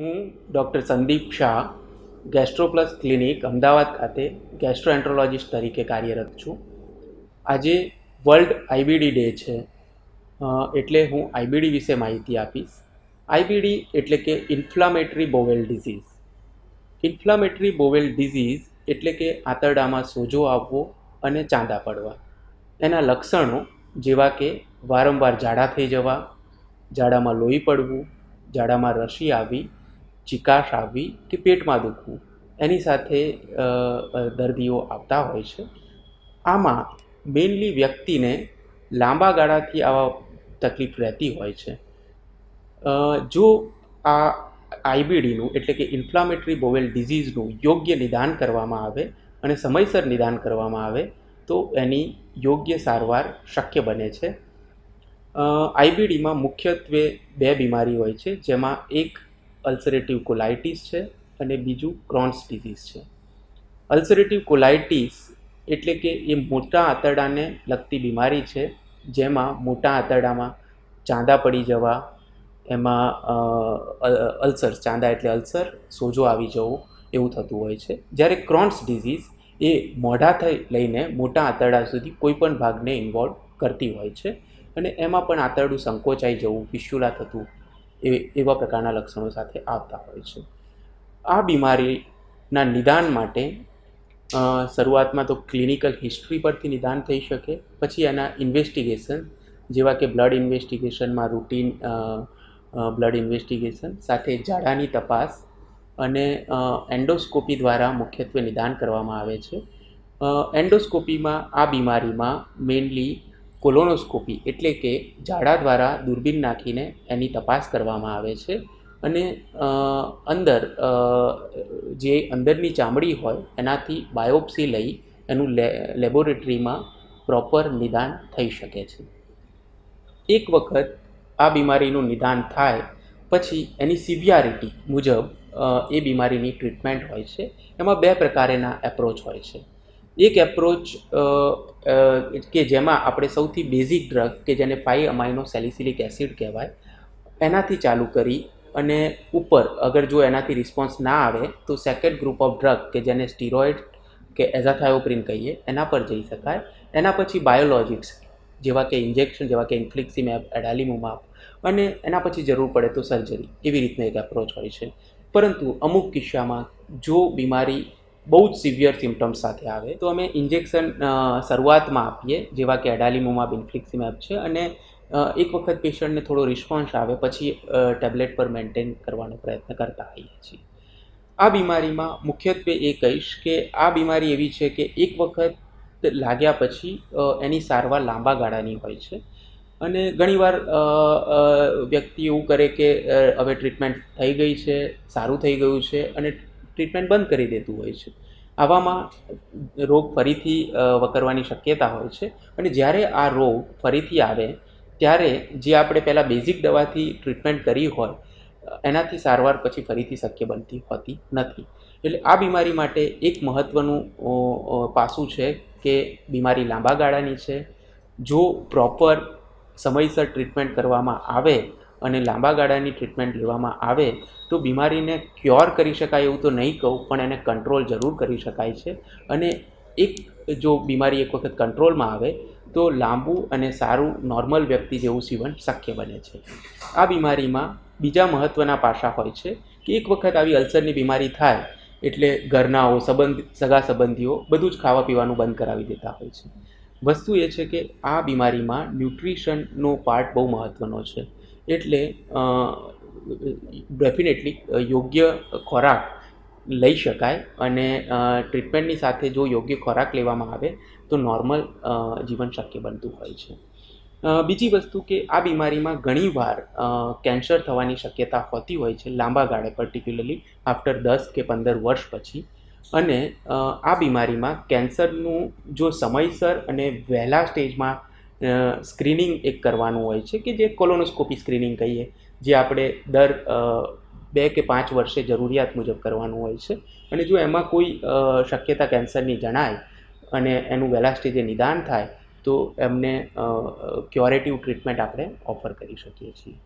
હું doctor Sandeep Shah, Gastroplus clinic, Ahmedabad ખાતે gastroenterologist તરીકે કાર્યરત છું. આજે વર્લ્ડ આઈબીડી ડે છે એટલે હું આઈબીડી વિશે માહિતી આપીશ. આઈબીડી એટલે કે inflammatory bowel disease. Inflammatory bowel disease એટલે કે આંતરડામાં સોજો આવવો અને ચાંદા પડવા. એના લક્ષણો જેવા કે વારંવાર ઝાડા થઈ જવા, ઝાડામાં લોહી પડવું, ઝાડામાં રસી આવી ચિકાશ આવવી કે પેટમાં દુખવું, એની સાથે દર્દીઓ આવતા હોય છે. આમાં મેઇનલી વ્યક્તિને લાંબા ગાળાથી આવા તકલીફ રહેતી હોય છે. જો આ આઈબીડીનું એટલે કે ઇન્ફ્લામેટરી બોવેલ ડિઝીઝનું યોગ્ય નિદાન કરવામાં આવે અને સમયસર નિદાન કરવામાં આવે, તો એની યોગ્ય સારવાર શક્ય બને છે. આઈબીડીમાં મુખ્યત્વે બે બીમારી હોય છે, જેમાં એક અલ્સરેટિવ કોલાઇટીસ છે અને બીજું ક્રોન્સ ડિઝીઝ છે. અલ્સરેટિવ કોલાઇટીસ એટલે કે એ મોટા આંતરડાને લગતી બીમારી છે, જેમાં મોટા આંતરડામાં ચાંદા પડી જવા, એમાં અલ્સર, ચાંદા એટલે અલ્સર, સોજો આવી જવો, એવું થતું હોય છે. જ્યારે ક્રોન્સ ડિઝીઝ એ મોઢા થઈ લઈને મોટા આંતરડા સુધી કોઈપણ ભાગને ઇન્વોલ્વ કરતી હોય છે અને એમાં પણ આંતરડું સંકોચાઈ જવું, ફિસ્યુલા થતું એ, એવા પ્રકારના લક્ષણો સાથે આવતા હોય છે. આ બીમારીના નિદાન માટે શરૂઆતમાં તો ક્લિનિકલ હિસ્ટ્રી પરથી નિદાન થઈ શકે, પછી એના ઇન્વેસ્ટિગેશન, જેવા કે બ્લડ ઇન્વેસ્ટિગેશનમાં રૂટીન બ્લડ ઇન્વેસ્ટિગેશન, સાથે ઝાડાની તપાસ અને એન્ડોસ્કોપી દ્વારા મુખ્યત્વે નિદાન કરવામાં આવે છે. એન્ડોસ્કોપીમાં આ બીમારીમાં મેઇનલી કોલોનોસ્કોપી એટલે કે ઝાડા દ્વારા દૂરબીન નાખીને એની તપાસ કરવામાં આવે છે. અને અંદર જે અંદરની ચામડી હોય એનાથી બાયોપ્સી લઈ એનું લેબોરેટરીમાં પ્રોપર નિદાન થઈ શકે છે. એક વખત આ બીમારીનું નિદાન થાય, પછી એની સિવિયારિટી મુજબ એ બીમારીની ટ્રીટમેન્ટ હોય છે. એમાં બે પ્રકારેના એપ્રોચ હોય છે. એક એપ્રોચ કે જેમાં આપણે સૌથી બેઝિક ડ્રગ કે જેને ફાઈ અમાઇનો સેલિસિલિક એસિડ કહેવાય, એનાથી ચાલુ કરી અને ઉપર અગર જો એનાથી રિસ્પોન્સ ના આવે, તો સેકન્ડ ગ્રુપ ઓફ ડ્રગ કે જેને સ્ટીરોઇડ કે એઝાથાયોપ્રિન કહીએ, એના પર જઈ શકાય. એના પછી બાયોલોજિક્સ જેવા કે ઇન્જેક્શન જેવા કે ઇન્ફ્લિક્સીમેપ એડાલિમુમાબ અને એના પછી જરૂર પડે તો સર્જરી એવી રીતનો એક એપ્રોચ હોય છે. પરંતુ અમુક કિસ્સામાં જો બીમારી બહુ જ સિવિયર સિમ્ટમ્સ સાથે આવે. તો અમે ઇન્જેક્શન શરૂઆતમાં આપીએ, જેવા કે એડાલિમુમાબ ઇન્ફ્લિક્સીમેપ છે અને એક વખત પેશન્ટને થોડો રિસ્પોન્સ આવે, પછી ટેબ્લેટ પર મેન્ટેન કરવાનો પ્રયત્ન કરતા હોઈએ છીએ. આ બીમારીમાં મુખ્યત્વે એ કહીશ કે આ બીમારી એવી છે કે એક વખત લાગ્યા પછી એની સારવાર લાંબા ગાળાની હોય છે. અને ઘણીવાર વ્યક્તિ એવું કરે કે હવે ટ્રીટમેન્ટ થઈ ગઈ છે, સારું થઈ ગયું છે અને ટ્રીટમેન્ટ બંધ કરી દેતું હોય છે. આવામાં રોગ ફરીથી વકરવાની શક્યતા હોય છે અને જ્યારે આ રોગ ફરીથી આવે, ત્યારે જે આપણે પહેલાં બેઝિક દવાથી ટ્રીટમેન્ટ કરી હોય, એનાથી સારવાર પછી ફરીથી શક્ય બનતી હોતી નથી. એટલે આ બીમારી માટે એક મહત્ત્વનું પાસું છે કે બીમારી લાંબા ગાળાની છે. જો પ્રોપર સમયસર ટ્રીટમેન્ટ કરવામાં આવે અને લાંબા ગાળાની ટ્રીટમેન્ટ લેવામાં આવે તો બીમારીને ક્યોર કરી શકાય એવું તો નહીં કહું, પણ એને કંટ્રોલ જરૂર કરી શકાય છે. અને એક જો બીમારી એક વખત કંટ્રોલમાં આવે તો લાંબુ અને સારું નોર્મલ વ્યક્તિ જેવું જીવન શક્ય બને છે. આ બીમારીમાં બીજા મહત્ત્વના પાસા હોય છે કે એક વખત આવી અલ્સરની બીમારી થાય એટલે ઘરનાઓ, સંબંધ, સગા સંબંધીઓ બધું જ ખાવા પીવાનું બંધ કરાવી દેતા હોય છે. વસ્તુ એ છે કે આ બીમારીમાં ન્યુટ્રિશનનો પાર્ટ બહુ મહત્ત્વનો છે. એટલે ડેફિનેટલી યોગ્ય ખોરાક લઈ શકાય અને ટ્રીટમેન્ટની સાથે જો યોગ્ય ખોરાક લેવામાં આવે તો નોર્મલ જીવન શક્ય બનતું હોય છે. બીજી વસ્તુ કે આ બીમારીમાં ઘણીવાર કેન્સર થવાની શક્યતા હોતી હોય છે લાંબા ગાળે પર્ટિક્યુલરલી આફ્ટર દસ કે પંદર વર્ષ પછી. અને આ બીમારીમાં કેન્સરનું જો સમયસર અને વહેલા સ્ટેજમાં સ્ક્રીનિંગ એક કરવાનું હોય છે કે જે કોલોનોસ્કોપી સ્ક્રીનિંગ કહીએ, જે આપણે દર બે કે પાંચ વર્ષે જરૂરિયાત મુજબ કરવાનું હોય છે. અને જો એમાં કોઈ શક્યતા કેન્સરની જણાય અને એનું વહેલા સ્ટેજે નિદાન થાય, તો એમને ક્યોરેટિવ ટ્રીટમેન્ટ આપણે ઓફર કરી શકીએ છીએ.